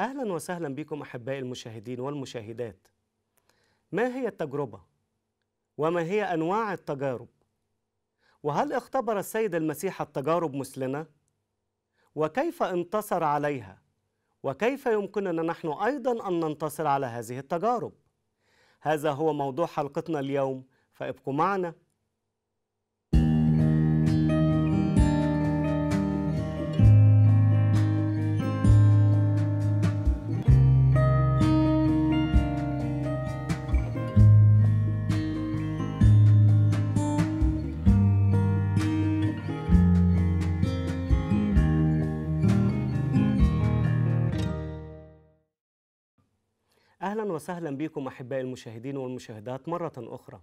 أهلا وسهلا بكم أحبائي المشاهدين والمشاهدات. ما هي التجربة؟ وما هي أنواع التجارب؟ وهل اختبر السيد المسيح التجارب مثلنا؟ وكيف انتصر عليها؟ وكيف يمكننا نحن أيضا أن ننتصر على هذه التجارب؟ هذا هو موضوع حلقتنا اليوم فابقوا معنا. أهلا وسهلا بكم أحبائي المشاهدين والمشاهدات مرة أخرى.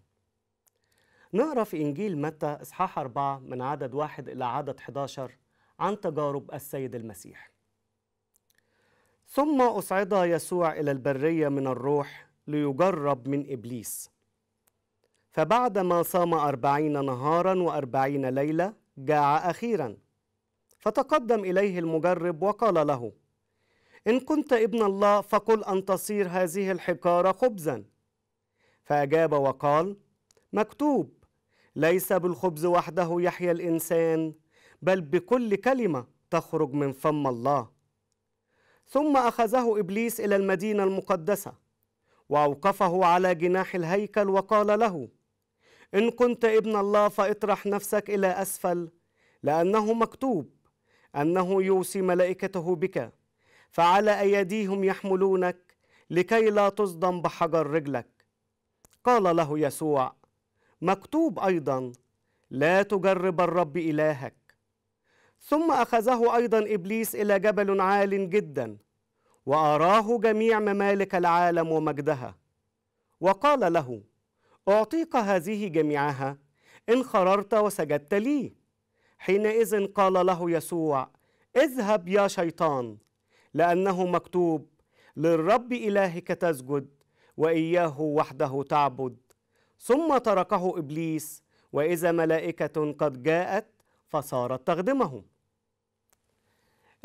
نقرأ في إنجيل متى إصحاح أربعة من عدد واحد إلى عدد 11 عن تجارب السيد المسيح. ثم أصعد يسوع إلى البرية من الروح ليجرب من إبليس. فبعدما صام أربعين نهارا وأربعين ليلة جاع أخيرا. فتقدم إليه المجرب وقال له: إن كنت ابن الله فقل أن تصير هذه الحجارة خبزا. فأجاب وقال مكتوب ليس بالخبز وحده يحيا الإنسان بل بكل كلمة تخرج من فم الله. ثم أخذه إبليس إلى المدينة المقدسة وأوقفه على جناح الهيكل وقال له إن كنت ابن الله فاطرح نفسك إلى أسفل لأنه مكتوب أنه يوصي ملائكته بك. فعلى أيديهم يحملونك لكي لا تصدم بحجر رجلك. قال له يسوع مكتوب أيضا لا تجرب الرب إلهك. ثم أخذه أيضا إبليس إلى جبل عال جدا وأراه جميع ممالك العالم ومجدها. وقال له أعطيك هذه جميعها إن خررت وسجدت لي. حينئذ قال له يسوع اذهب يا شيطان. لأنه مكتوب للرب إلهك تسجد وإياه وحده تعبد. ثم تركه إبليس وإذا ملائكة قد جاءت فصارت تخدمه.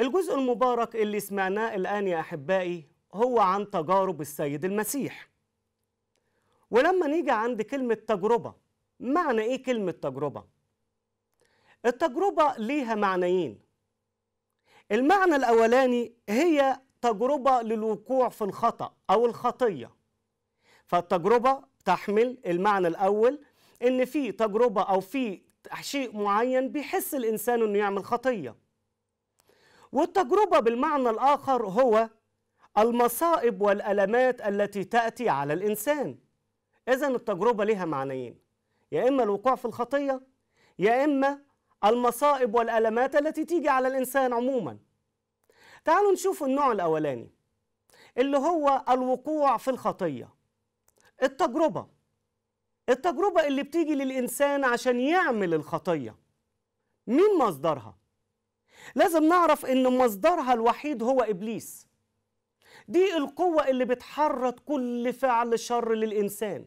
الجزء المبارك اللي سمعناه الآن يا أحبائي هو عن تجارب السيد المسيح. ولما نيجي عند كلمة تجربة معنى إيه كلمة تجربة؟ التجربة ليها معنيين. المعنى الأولاني هي تجربة للوقوع في الخطأ أو الخطية. فالتجربة تحمل المعنى الأول إن في تجربة أو في شيء معين بيحس الإنسان إنه يعمل خطية. والتجربة بالمعنى الآخر هو المصائب والألمات التي تأتي على الإنسان. إذا التجربة لها معنيين يا إما الوقوع في الخطية يا إما المصائب والألمات التي تيجي على الإنسان عموما. تعالوا نشوف النوع الأولاني اللي هو الوقوع في الخطية. التجربة. التجربة اللي بتيجي للإنسان عشان يعمل الخطية. مين مصدرها؟ لازم نعرف إن مصدرها الوحيد هو إبليس. دي القوة اللي بتحرك كل فعل شر للإنسان.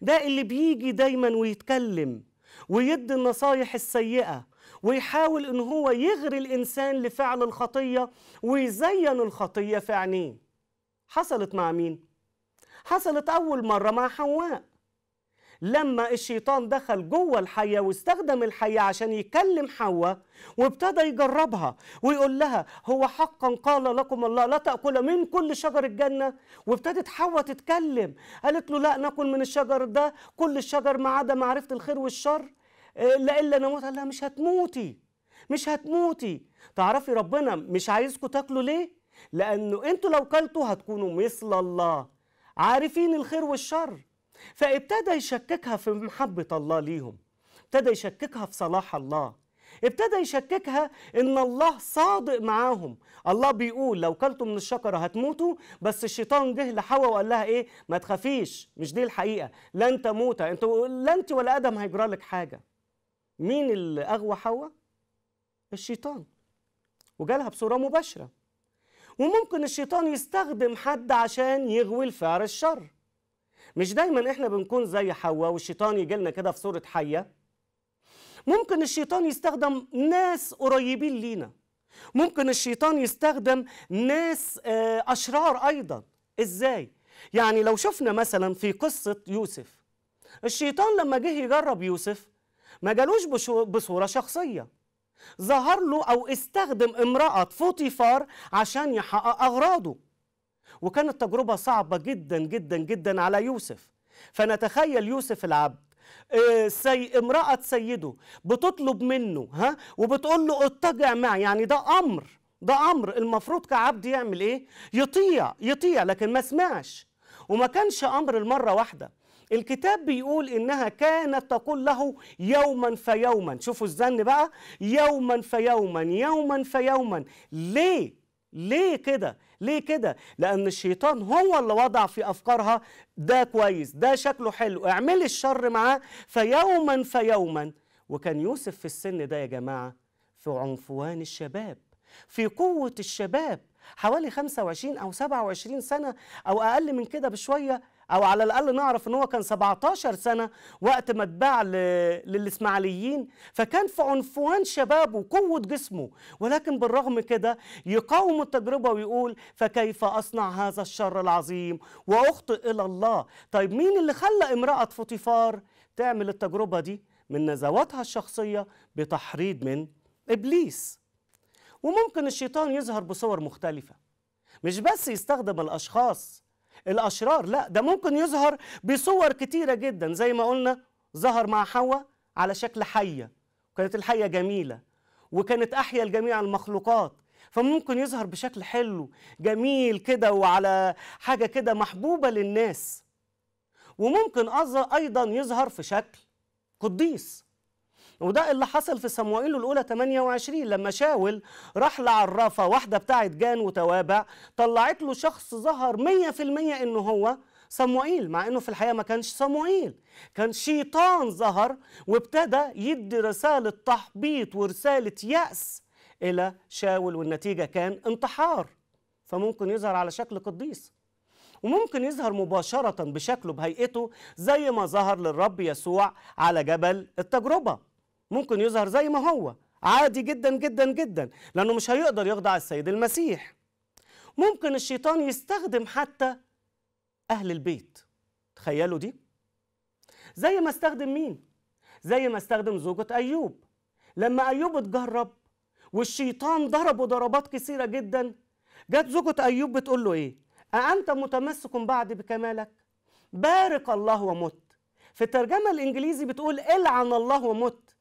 ده اللي بيجي دايما ويتكلم. ويدي النصايح السيئة ويحاول إن هو يغري الإنسان لفعل الخطية ويزين الخطية في عينيه. حصلت مع مين؟ حصلت أول مرة مع حواء. لما الشيطان دخل جوه الحية واستخدم الحية عشان يكلم حواء وابتدى يجربها ويقول لها هو حقا قال لكم الله لا تأكل من كل شجر الجنة. وابتدت حواء تتكلم. قالت له لا ناكل من الشجر ده كل الشجر ما عدا معرفة الخير والشر. لا إلا نموت. قال لها مش هتموتي مش هتموتي. تعرفي ربنا مش عايزكم تاكلوا ليه؟ لأنه أنتوا لو كلتوا هتكونوا مثل الله عارفين الخير والشر. فابتدى يشككها في محبة الله ليهم ابتدى يشككها في صلاح الله ابتدى يشككها إن الله صادق معاهم. الله بيقول لو كلتوا من الشجره هتموتوا بس الشيطان جه لحواء وقال لها إيه؟ ما تخافيش مش دي الحقيقة. لن تموتا أنت لا أنت ولا آدم هيجرى لك حاجة. مين اللي أغوى حواء؟ الشيطان. وجالها بصورة مباشرة. وممكن الشيطان يستخدم حد عشان يغوي الفعل الشر. مش دايما إحنا بنكون زي حواء والشيطان يجي لنا كده في صورة حية؟ ممكن الشيطان يستخدم ناس قريبين لينا. ممكن الشيطان يستخدم ناس آه، أشرار أيضا. إزاي؟ يعني لو شفنا مثلا في قصة يوسف الشيطان لما جه يجرب يوسف ما جالوش بصورة شخصية. ظهر له أو استخدم امرأة فوطيفار عشان يحقق أغراضه. وكانت تجربة صعبة جدا جدا جدا على يوسف. فنتخيل يوسف العبد آه، سي امرأة سيده بتطلب منه ها وبتقول له اتجع معي. يعني ده أمر ده أمر. المفروض كعبد يعمل إيه؟ يطيع يطيع لكن ما سمعش. وما كانش أمر المرة واحدة. الكتاب بيقول إنها كانت تقول له يوما فيوما. شوفوا الزن بقى. يوما فيوما يوما فيوما. ليه؟ ليه كده؟ ليه كده؟ لأن الشيطان هو اللي وضع في أفكارها ده كويس، ده شكله حلو، اعملي الشر معاه فيوما فيوما، وكان يوسف في السن ده يا جماعة في عنفوان الشباب، في قوة الشباب، حوالي 25 أو 27 سنة أو أقل من كده بشوية أو على الأقل نعرف إن هو كان 17 سنة وقت ما اتباع ل- للإسماعيليين. فكان في عنفوان شبابه وقوة جسمه. ولكن بالرغم كده يقاوم التجربة ويقول فكيف أصنع هذا الشر العظيم وأخطئ إلى الله؟ طيب مين اللي خلى امرأة فوطيفار تعمل التجربة دي؟ من نزواتها الشخصية بتحريض من إبليس. وممكن الشيطان يظهر بصور مختلفة. مش بس يستخدم الأشخاص الأشرار. لا ده ممكن يظهر بصور كتيرة جدا. زي ما قلنا ظهر مع حواء على شكل حية. وكانت الحية جميلة وكانت أحيا لجميع المخلوقات. فممكن يظهر بشكل حلو جميل كده وعلى حاجة كده محبوبة للناس. وممكن أيضا يظهر في شكل قديس. وده اللي حصل في صموئيل الأولى 28 لما شاول راح لعرافة واحدة بتاعت جان وتوابع طلعت له شخص ظهر 100% إنه هو صموئيل مع إنه في الحقيقة ما كانش صموئيل. كان شيطان ظهر وابتدى يدي رسالة تحبيط ورسالة يأس إلى شاول والنتيجة كان انتحار. فممكن يظهر على شكل قديس. وممكن يظهر مباشرة بشكله بهيئته زي ما ظهر للرب يسوع على جبل التجربة. ممكن يظهر زي ما هو. عادي جدا جدا جدا لأنه مش هيقدر يخضع السيد المسيح. ممكن الشيطان يستخدم حتى أهل البيت. تخيلوا دي. زي ما استخدم مين؟ زي ما استخدم زوجة أيوب. لما أيوب اتجرب والشيطان ضربه ضربات كثيرة جدا جت زوجة أيوب بتقول له إيه؟ أأنت متمسك بعد بكمالك؟ بارك الله ومت. في الترجمة الإنجليزي بتقول إلعن الله ومت.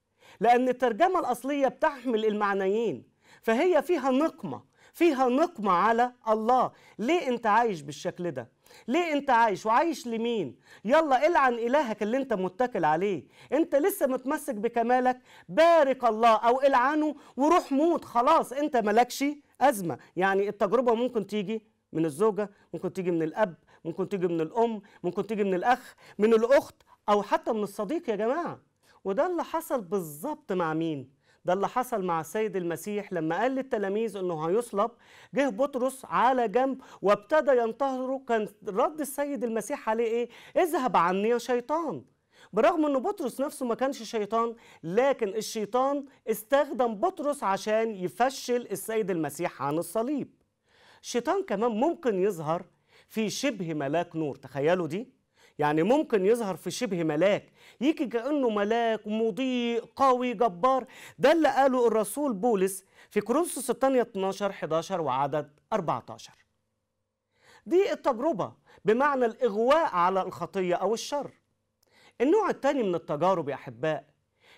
لأن الترجمة الأصلية بتحمل المعنيين. فهي فيها نقمة فيها نقمة على الله. ليه أنت عايش بالشكل ده؟ ليه أنت عايش؟ وعايش لمين؟ يلا إلعن إلهك اللي أنت متكل عليه. أنت لسه متمسك بكمالك. بارك الله أو إلعنه وروح موت. خلاص أنت ملكش أزمة. يعني التجربة ممكن تيجي من الزوجة ممكن تيجي من الأب ممكن تيجي من الأم ممكن تيجي من الأخ من الأخت أو حتى من الصديق يا جماعة. وده اللي حصل بالظبط مع مين؟ ده اللي حصل مع السيد المسيح لما قال للتلاميذ إنه هيصلب. جه بطرس على جنب وابتدى ينتهره كان رد السيد المسيح عليه إيه؟ اذهب عني يا شيطان. برغم ان بطرس نفسه ما كانش شيطان لكن الشيطان استخدم بطرس عشان يفشل السيد المسيح عن الصليب. الشيطان كمان ممكن يظهر في شبه ملاك نور. تخيلوا دي؟ يعني ممكن يظهر في شبه ملاك يجي كأنه ملاك مضيء قوي جبار ده اللي قاله الرسول بولس في كورنثوس الثانية 12 11 وعدد 14 دي التجربة بمعنى الإغواء على الخطية أو الشر النوع الثاني من التجارب يا أحباء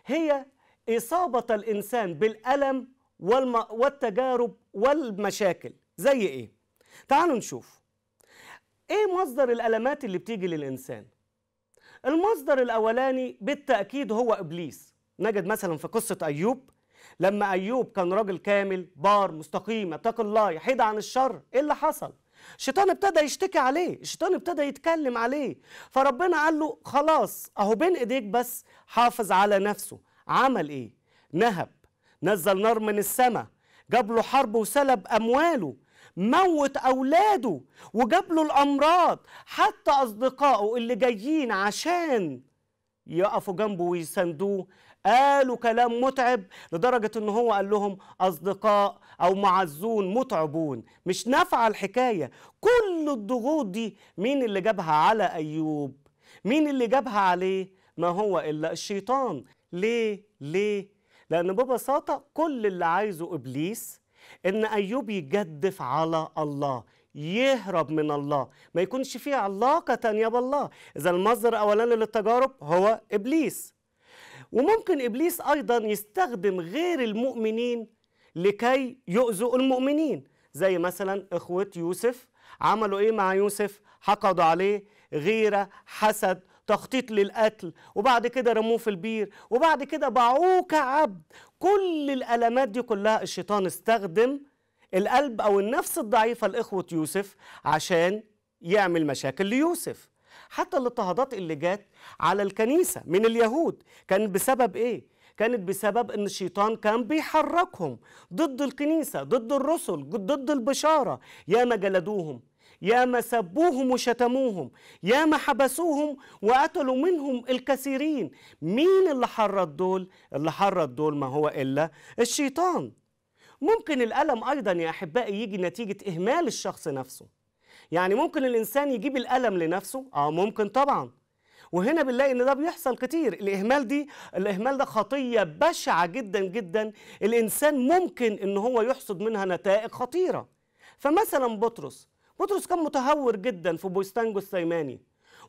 هي إصابة الإنسان بالألم. والتجارب والمشاكل زي إيه؟ تعالوا نشوف إيه مصدر الألمات اللي بتيجي للإنسان؟ المصدر الأولاني بالتأكيد هو إبليس. نجد مثلا في قصة أيوب لما أيوب كان راجل كامل بار مستقيم يتقي الله يحيد عن الشر إيه اللي حصل؟ الشيطان ابتدى يشتكي عليه الشيطان ابتدى يتكلم عليه. فربنا قال له خلاص أهو بين إيديك بس حافظ على نفسه. عمل إيه؟ نهب. نزل نار من السماء. جاب له حرب وسلب أمواله. موت أولاده وجاب له الأمراض. حتى أصدقائه اللي جايين عشان يقفوا جنبه ويساندوه قالوا كلام متعب لدرجة إن هو قال لهم أصدقاء أو معزون متعبون. مش نافعة الحكاية. كل الضغوط دي مين اللي جابها على أيوب؟ مين اللي جابها عليه؟ ما هو إلا الشيطان. ليه؟ ليه؟ لأن ببساطة كل اللي عايزه إبليس إن أيوب يجدف على الله يهرب من الله. ما يكونش فيه علاقة تانية بالله. إذا المصدر الأولاني للتجارب هو إبليس. وممكن إبليس أيضا يستخدم غير المؤمنين لكي يؤذوا المؤمنين. زي مثلا إخوة يوسف. عملوا إيه مع يوسف؟ حقدوا عليه غيرة حسد تخطيط للقتل وبعد كده رموه في البير وبعد كده باعوه كعبد. كل الألمات دي كلها الشيطان استخدم القلب أو النفس الضعيفة لإخوة يوسف عشان يعمل مشاكل ليوسف. حتى الاضطهادات اللي جات على الكنيسة من اليهود كانت بسبب إيه؟ كانت بسبب إن الشيطان كان بيحركهم ضد الكنيسة ضد الرسل ضد البشارة. ياما جلدوهم. ياما سبوهم وشتموهم ياما حبسوهم وقتلوا منهم الكثيرين. مين اللي حرض دول؟ اللي حرض دول ما هو إلا الشيطان. ممكن الألم أيضا يا أحبائي يجي نتيجة إهمال الشخص نفسه. يعني ممكن الإنسان يجيب الألم لنفسه؟ آه ممكن طبعا. وهنا بنلاقي إن ده بيحصل كتير. الإهمال دي الإهمال ده خطية بشعة جدا جدا. الإنسان ممكن إن هو يحصد منها نتائج خطيرة. فمثلا بطرس بطرس كان متهور جدا في بستان جثيماني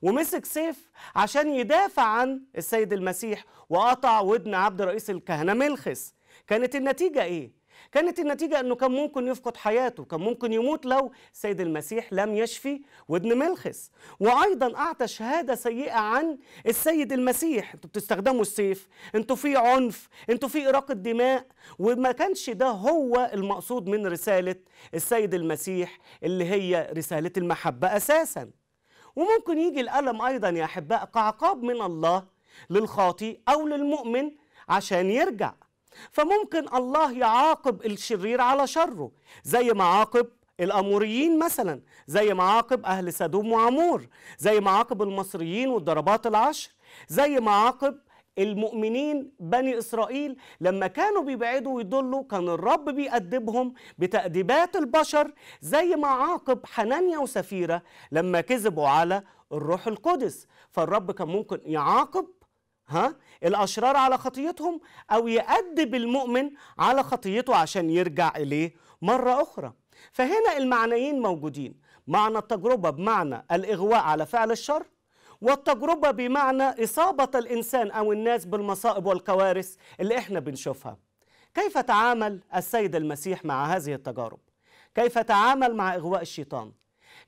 ومسك سيف عشان يدافع عن السيد المسيح وقطع ودن عبد رئيس الكهنة ملخس كانت النتيجة إيه؟ كانت النتيجة أنه كان ممكن يفقد حياته كان ممكن يموت لو سيد المسيح لم يشفي ودن ملخس وأيضا أعطى شهادة سيئة عن السيد المسيح. أنتوا بتستخدموا السيف أنتوا في عنف أنتوا في إراقة دماء. وما كانش ده هو المقصود من رسالة السيد المسيح اللي هي رسالة المحبة أساسا. وممكن يجي الألم أيضا يا أحباء كعقاب من الله للخاطي أو للمؤمن عشان يرجع. فممكن الله يعاقب الشرير على شره زي ما عاقب الأموريين مثلا زي ما عاقب أهل سدوم وعمور زي ما عاقب المصريين والضربات العشر زي ما عاقب المؤمنين بني إسرائيل لما كانوا بيبعدوا ويضلوا كان الرب بيأدبهم بتأديبات البشر زي ما عاقب حنانيا وسفيرة لما كذبوا على الروح القدس. فالرب كان ممكن يعاقب ها الأشرار على خطيتهم أو يأدب المؤمن على خطيته عشان يرجع إليه مرة أخرى. فهنا المعنيين موجودين. معنى التجربة بمعنى الإغواء على فعل الشر والتجربة بمعنى إصابة الإنسان أو الناس بالمصائب والكوارث اللي إحنا بنشوفها. كيف تعامل السيد المسيح مع هذه التجارب؟ كيف تعامل مع إغواء الشيطان؟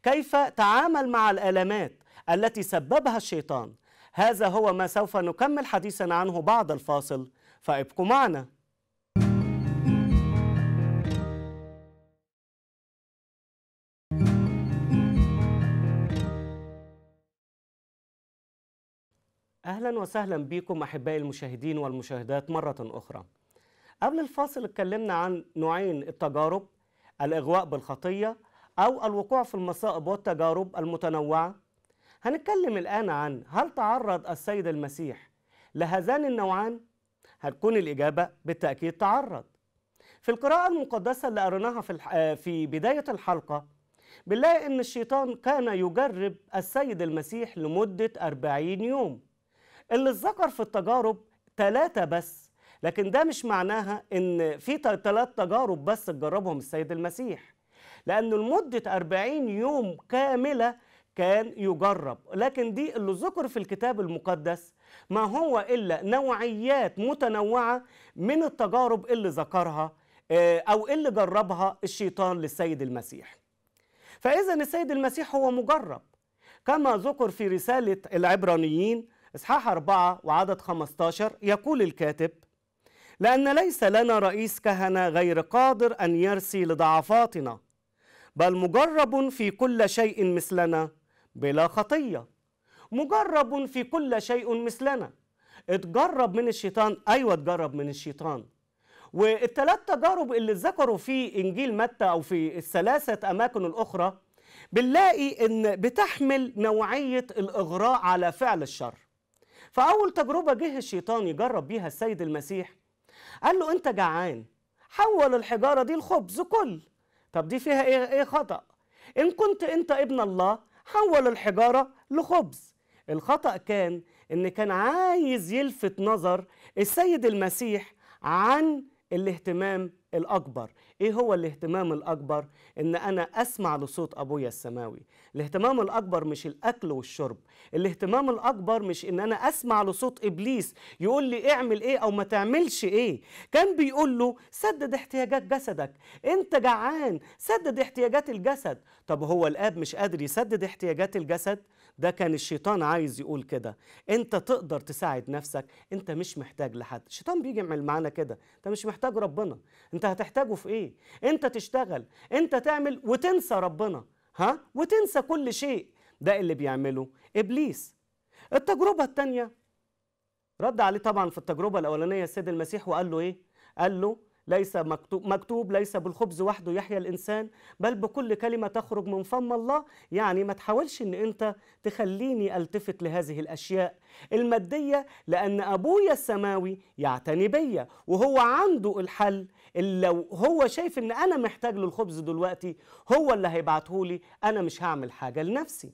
كيف تعامل مع الألمات التي سببها الشيطان؟ هذا هو ما سوف نكمل حديثنا عنه بعد الفاصل. فابقوا معنا. أهلا وسهلا بكم أحبائي المشاهدين والمشاهدات مرة أخرى. قبل الفاصل اتكلمنا عن نوعين التجارب الإغواء بالخطية أو الوقوع في المصائب والتجارب المتنوعة. هنتكلم الآن عن هل تعرض السيد المسيح لهذان النوعان؟ هتكون الإجابة بالتأكيد تعرض. في القراءة المقدسة اللي قريناها في الح... في بداية الحلقة بنلاقي إن الشيطان كان يجرب السيد المسيح لمدة أربعين يوم. اللي اتذكر في التجارب ثلاثة بس، لكن ده مش معناها إن في ثلاث تجارب بس تجربهم السيد المسيح. لأنه لمدة أربعين يوم كاملة كان يجرب. لكن دي اللي ذكر في الكتاب المقدس ما هو إلا نوعيات متنوعة من التجارب اللي ذكرها أو اللي جربها الشيطان للسيد المسيح. فإذا السيد المسيح هو مجرب. كما ذكر في رسالة العبرانيين إصحاح 4 وعدد 15 يقول الكاتب لأن ليس لنا رئيس كهنة غير قادر أن يرسي لضعفاتنا بل مجرب في كل شيء مثلنا بلا خطية. مجرب في كل شيء مثلنا. اتجرب من الشيطان. أيوة اتجرب من الشيطان. والثلاث تجارب اللي ذكروا في إنجيل متى أو في الثلاثة أماكن الأخرى بنلاقي إن بتحمل نوعية الإغراء على فعل الشر. فأول تجربة جه الشيطان يجرب بيها السيد المسيح. قال له أنت جعان. حول الحجارة دي لخبز كل. طب دي فيها إيه, إيه خطأ؟ إن كنت أنت ابن الله حول الحجارة لخبز. الخطأ كان إن كان عايز يلفت نظر السيد المسيح عن الاهتمام الأكبر. إيه هو الاهتمام الأكبر؟ إن أنا أسمع لصوت أبويا السماوي. الاهتمام الأكبر مش الأكل والشرب. الاهتمام الأكبر مش إن أنا أسمع لصوت إبليس يقول لي اعمل إيه أو ما تعملش إيه. كان بيقول له سدد احتياجات جسدك. أنت جعان سدد احتياجات الجسد. طب هو الآب مش قادر يسدد احتياجات الجسد؟ ده كان الشيطان عايز يقول كده. انت تقدر تساعد نفسك انت مش محتاج لحد. الشيطان بيجي يعمل معانا كده. انت مش محتاج ربنا. انت هتحتاجه في إيه؟ انت تشتغل. انت تعمل وتنسى ربنا. ها؟ وتنسى كل شيء. ده اللي بيعمله إبليس. التجربة الثانية رد عليه طبعا في التجربة الأولانية السيد المسيح وقال له إيه؟ قال له ليس مكتوب, مكتوب ليس بالخبز وحده يحيا الإنسان بل بكل كلمة تخرج من فم الله. يعني ما تحاولش إن أنت تخليني ألتفت لهذه الأشياء المادية لأن أبويا السماوي يعتني بيا وهو عنده الحل. اللي لو هو شايف إن أنا محتاج للخبز دلوقتي هو اللي هيبعته لي. أنا مش هعمل حاجة لنفسي.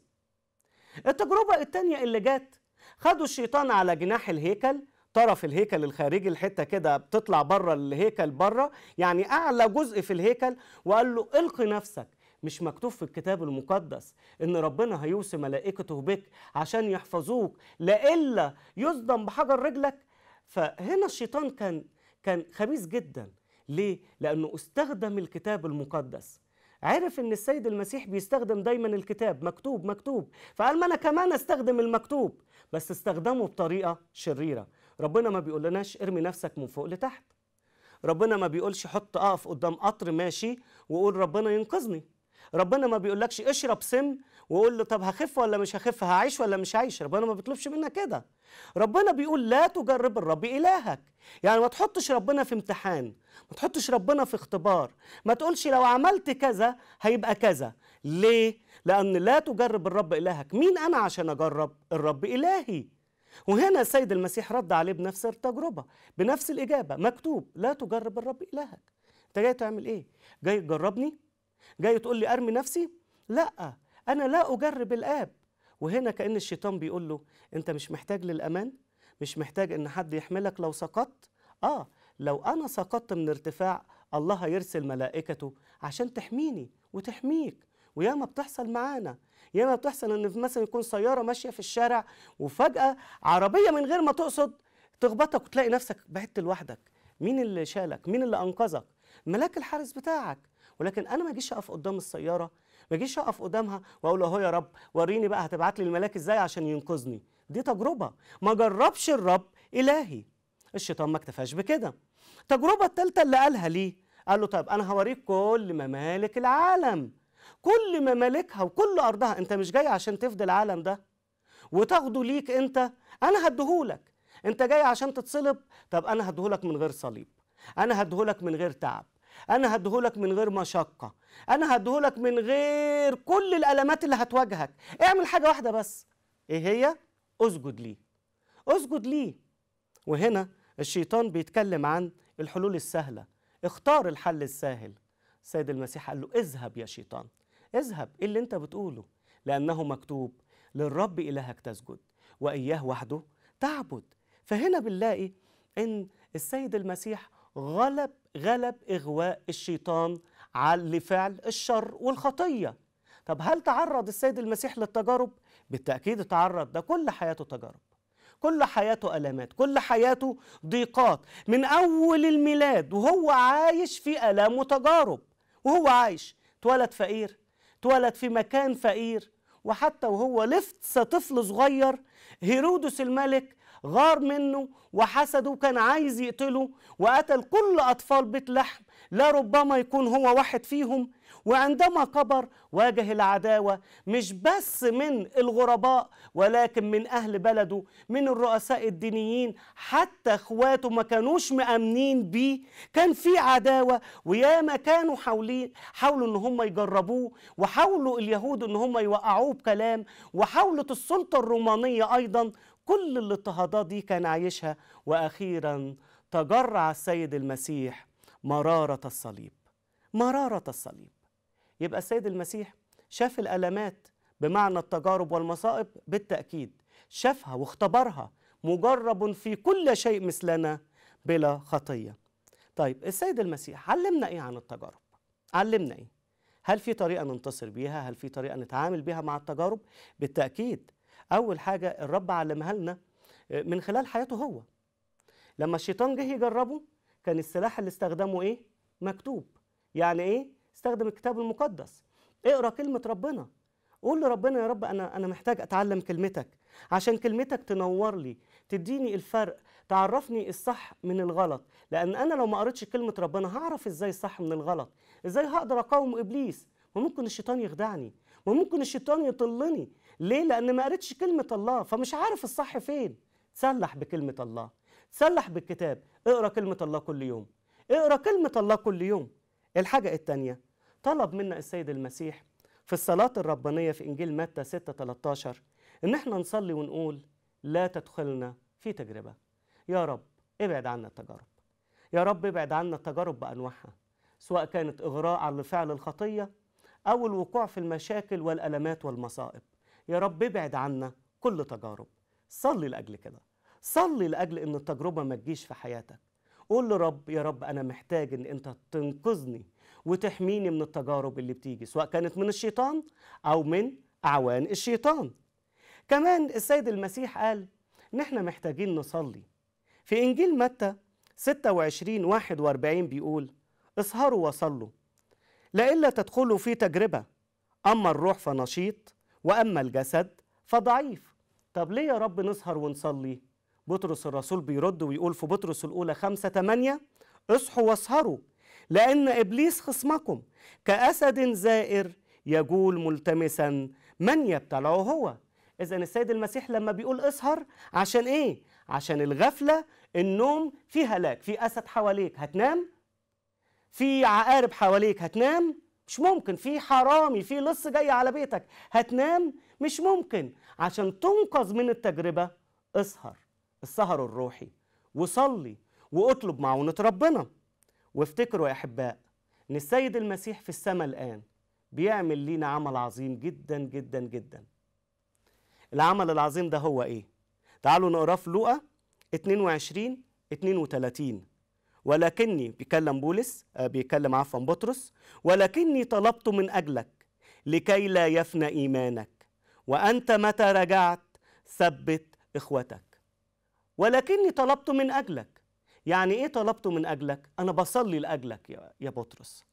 التجربة الثانية اللي جت خدوا الشيطان على جناح الهيكل طرف الهيكل الخارجي الحته كده بتطلع بره الهيكل بره يعني أعلى جزء في الهيكل وقال له إلقي نفسك. مش مكتوب في الكتاب المقدس إن ربنا هيوصي ملائكته بك عشان يحفظوك لإلا يصدم بحجر رجلك. فهنا الشيطان كان كان خبيث جدا. ليه؟ لأنه استخدم الكتاب المقدس. عرف إن السيد المسيح بيستخدم دايما الكتاب مكتوب مكتوب. فقال ما أنا كمان أستخدم المكتوب. بس استخدمه بطريقة شريرة. ربنا ما بيقولناش ارمي نفسك من فوق لتحت. ربنا ما بيقولش حط اقف قدام قطر ماشي وقول ربنا ينقذني. ربنا ما بيقولكش اشرب سم وقول له طب هخف ولا مش هخف؟ هعيش ولا مش هعيش؟ ربنا ما بيطلبش منك كده. ربنا بيقول لا تجرب الرب إلهك. يعني ما تحطش ربنا في امتحان ما تحطش ربنا في اختبار ما تقولش لو عملت كذا هيبقى كذا. ليه؟ لأن لا تجرب الرب إلهك. مين أنا عشان أجرب؟ الرب إلهي. وهنا السيد المسيح رد عليه بنفس التجربة بنفس الإجابة مكتوب لا تجرب الرب إلهك أنت جاي تعمل إيه؟ جاي تجربني؟ جاي تقول لي أرمي نفسي؟ لا أنا لا أجرب الآب وهنا كأن الشيطان بيقول له أنت مش محتاج للأمان؟ مش محتاج إن حد يحملك لو سقطت؟ آه لو أنا سقطت من ارتفاع الله هيرسل ملائكته عشان تحميني وتحميك وياما بتحصل معانا. ياما بتحصل إن مثلا يكون سيارة ماشية في الشارع وفجأة عربية من غير ما تقصد تخبطك وتلاقي نفسك بعدت لوحدك. مين اللي شالك؟ مين اللي أنقذك؟ ملاك الحارس بتاعك. ولكن أنا ما اجيش أقف قدام السيارة ما اجيش أقف قدامها وأقول أهو يا رب وريني بقى هتبعت لي الملاك إزاي عشان ينقذني. دي تجربة. ما جربش الرب إلهي. الشيطان ما اكتفاش بكده. التجربه الثالثه اللي قالها ليه؟ قال له طيب أنا هوريك كل ممالك العالم. كل ممالكها وكل أرضها. أنت مش جاي عشان تفدي العالم ده وتاخده ليك أنت. أنا هديهولك. أنت جاي عشان تتصلب؟ طب أنا هديهولك من غير صليب. أنا هديهولك من غير تعب. أنا هديهولك من غير مشقة. أنا هديهولك من غير كل الألمات اللي هتواجهك. اعمل حاجة واحدة بس. إيه هي؟ اسجد ليه اسجد ليه وهنا الشيطان بيتكلم عن الحلول السهلة. اختار الحل السهل السيد المسيح قال له اذهب يا شيطان. اذهب إيه اللي أنت بتقوله؟ لأنه مكتوب للرب إلهك تسجد وإياه وحده تعبد. فهنا بنلاقي إن السيد المسيح غلب غلب إغواء الشيطان على لفعل الشر والخطية. طب هل تعرض السيد المسيح للتجارب؟ بالتأكيد تعرض. ده كل حياته تجارب كل حياته ألامات كل حياته ضيقات. من أول الميلاد وهو عايش في ألام وتجارب وهو عايش. اتولد فقير. اتولد في مكان فقير وحتى وهو لسه طفل صغير هيرودس الملك غار منه وحسده وكان عايز يقتله وقتل كل أطفال بيت لحم لا ربما يكون هو واحد فيهم. وعندما كبر واجه العداوة مش بس من الغرباء ولكن من أهل بلده من الرؤساء الدينيين حتى أخواته ما كانوش مأمنين بيه. كان في عداوة وياما كانوا حاولين حاولوا إن هم يجربوه وحاولوا اليهود إن هم يوقعوه بكلام وحاولت السلطة الرومانية أيضا. كل الاضطهادات دي كان عايشها. وأخيرا تجرع السيد المسيح مرارة الصليب مرارة الصليب. يبقى السيد المسيح شاف الالمات بمعنى التجارب والمصائب بالتأكيد شافها واختبرها مجرب في كل شيء مثلنا بلا خطية. طيب السيد المسيح علمنا إيه عن التجارب؟ علمنا إيه؟ هل في طريقة ننتصر بيها؟ هل في طريقة نتعامل بيها مع التجارب؟ بالتأكيد. أول حاجة الرب علمها لنا من خلال حياته هو. لما الشيطان جه يجربه كان السلاح اللي استخدمه إيه؟ مكتوب. يعني إيه؟ استخدم الكتاب المقدس. اقرأ كلمة ربنا. قول لربنا يا رب أنا أنا محتاج أتعلم كلمتك. عشان كلمتك تنور لي تديني الفرق تعرفني الصح من الغلط. لأن أنا لو ما قريتش كلمة ربنا هعرف إزاي الصح من الغلط. إزاي هقدر أقاوم إبليس؟ وممكن الشيطان يخدعني. وممكن الشيطان يطلني. ليه؟ لأن ما قريتش كلمة الله. فمش عارف الصح فين. تسلح بكلمة الله. تسلح بالكتاب. اقرأ كلمة الله كل يوم. اقرأ كلمة الله كل يوم. الحاجة الثانية طلب منا السيد المسيح في الصلاة الربانية في إنجيل متى 6 13 إن إحنا نصلي ونقول لا تدخلنا في تجربة. يا رب ابعد عنا التجارب. يا رب ابعد عنا التجارب بأنواعها سواء كانت إغراء على فعل الخطية أو الوقوع في المشاكل والألمات والمصائب. يا رب ابعد عنا كل تجارب. صلي لأجل كده. صلي لأجل إن التجربة ما تجيش في حياتك. قول لرب يا رب أنا محتاج إن أنت تنقذني وتحميني من التجارب اللي بتيجي سواء كانت من الشيطان أو من أعوان الشيطان. كمان السيد المسيح قال إن إحنا محتاجين نصلي. في إنجيل متى 26 41 بيقول اسهروا وصلوا لئلا تدخلوا في تجربة أما الروح فنشيط وأما الجسد فضعيف. طب ليه يا رب نسهر ونصلي؟ بطرس الرسول بيرد ويقول في بطرس الأولى 5 8 اصحوا واسهروا لأن إبليس خصمكم كأسد زائر يجول ملتمسا من يبتلعه هو إذا السيد المسيح لما بيقول اسهر عشان إيه؟ عشان الغفلة النوم في هلاك في أسد حواليك هتنام؟ في عقارب حواليك هتنام؟ مش ممكن في حرامي في لص جاي على بيتك هتنام؟ مش ممكن عشان تنقذ من التجربة اسهر السهر الروحي وصلي واطلب معونة ربنا. وافتكروا يا أحباء إن السيد المسيح في السماء الآن بيعمل لينا عمل عظيم جدا جدا جدا. العمل العظيم ده هو إيه؟ تعالوا نقراه في لوقا 22 32 ولكني بيكلم بولس آه بيكلم عفوا بطرس ولكني طلبت من أجلك لكي لا يفنى إيمانك وأنت متى رجعت ثبت إخوتك. ولكني طلبت من أجلك. يعني إيه طلبت من أجلك؟ أنا بصلي لأجلك يا بطرس.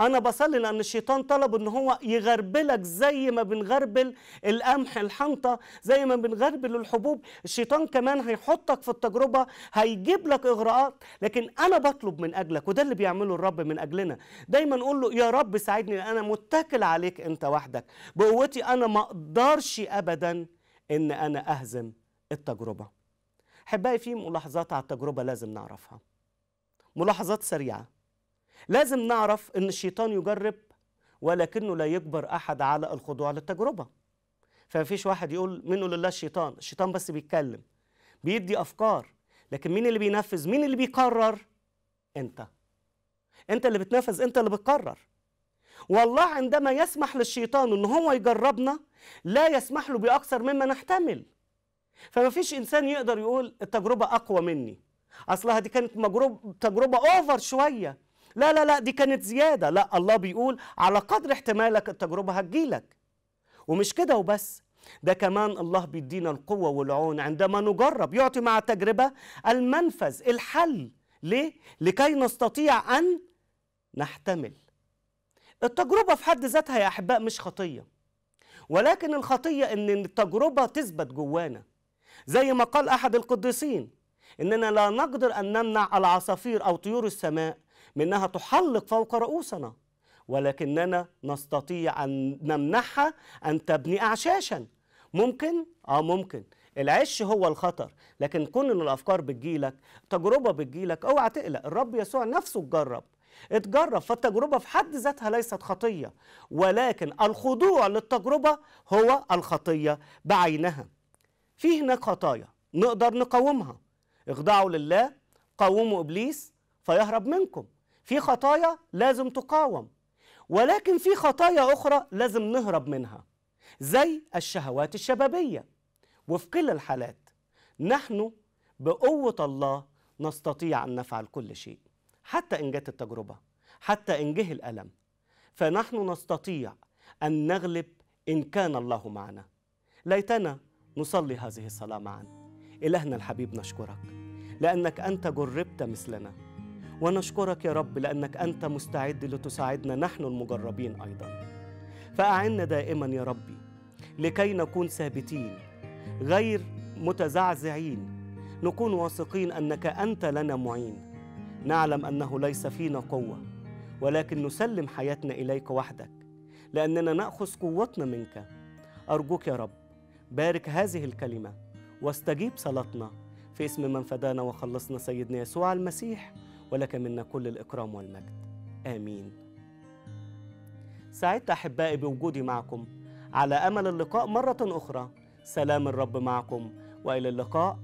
أنا بصلي لأن الشيطان طلب إن هو يغربلك زي ما بنغربل القمح الحنطة زي ما بنغربل الحبوب. الشيطان كمان هيحطك في التجربة هيجيب لك إغراءات. لكن أنا بطلب من أجلك وده اللي بيعمله الرب من أجلنا. دايما نقول له يا رب ساعدني أنا متكل عليك أنت وحدك. بقوتي أنا ما أقدرش ابدا إن أنا أهزم التجربة. احبائي في ملاحظات على التجربة لازم نعرفها. ملاحظات سريعة. لازم نعرف إن الشيطان يجرب ولكنه لا يجبر أحد على الخضوع للتجربة. فمفيش واحد يقول منه لله الشيطان الشيطان بس بيتكلم بيدي أفكار. لكن مين اللي بينفذ؟ مين اللي بيقرر؟ أنت. أنت اللي بتنفذ أنت اللي بتقرر. والله عندما يسمح للشيطان إن هو يجربنا لا يسمح له بأكثر مما نحتمل. فما فيش إنسان يقدر يقول التجربة أقوى مني. أصلها دي كانت مجرب تجربة اوفر شوية. لا لا لا دي كانت زيادة. لا الله بيقول على قدر احتمالك التجربة هتجيلك ومش كده وبس. ده كمان الله بيدينا القوة والعون عندما نجرب. يعطي مع التجربة المنفذ الحل. ليه؟ لكي نستطيع أن نحتمل. التجربة في حد ذاتها يا أحباء مش خطية. ولكن الخطية إن التجربة تثبت جوانا. زي ما قال أحد القديسين إننا لا نقدر أن نمنع العصافير أو طيور السماء منها تحلق فوق رؤوسنا ولكننا نستطيع أن نمنعها أن تبني اعشاشا. ممكن؟ آه ممكن. العش هو الخطر لكن كون ان الأفكار بتجيلك تجربة بتجيلك أوعى تقلق. الرب يسوع نفسه اتجرب اتجرب. فالتجربة في حد ذاتها ليست خطية ولكن الخضوع للتجربة هو الخطية بعينها. في هناك خطايا نقدر نقاومها. اخضعوا لله قاوموا إبليس فيهرب منكم. في خطايا لازم تقاوم ولكن في خطايا أخرى لازم نهرب منها زي الشهوات الشبابية. وفي كل الحالات نحن بقوة الله نستطيع أن نفعل كل شيء حتى إن جت التجربة حتى إن جه الألم. فنحن نستطيع أن نغلب إن كان الله معنا. ليتنا نصلي هذه الصلاة معا. إلهنا الحبيب نشكرك لأنك أنت جربت مثلنا ونشكرك يا رب لأنك أنت مستعد لتساعدنا نحن المجربين أيضا. فأعنا دائما يا ربي لكي نكون ثابتين غير متزعزعين نكون واثقين أنك أنت لنا معين. نعلم أنه ليس فينا قوة ولكن نسلم حياتنا إليك وحدك لأننا نأخذ قوتنا منك. أرجوك يا رب بارك هذه الكلمة واستجيب صلاتنا. في اسم من فدانا وخلصنا سيدنا يسوع المسيح ولك منا كل الإكرام والمجد. آمين. سعدت أحبائي بوجودي معكم. على أمل اللقاء مرة أخرى. سلام الرب معكم وإلى اللقاء.